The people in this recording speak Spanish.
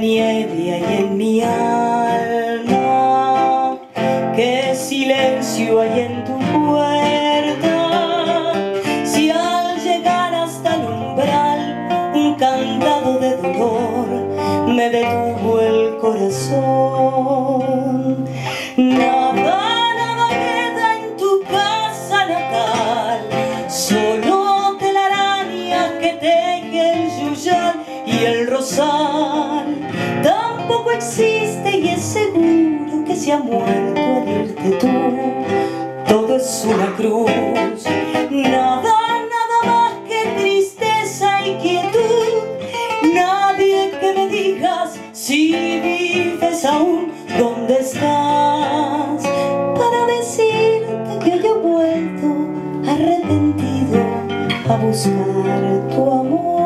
nieve hay en mi alma, qué silencio hay en tu puerta. Si al llegar hasta el umbral un cantado de dolor me detuvo el corazón, nada, nada queda en tu casa natal, solo telaraña que teje el yuyal y el rosal existe y es seguro que se ha muerto al irte tú. Todo es una cruz, nada, nada más que tristeza y quietud. Nadie que me digas si vives aún, ¿dónde estás? Para decirte que yo he vuelto arrepentido a buscar tu amor.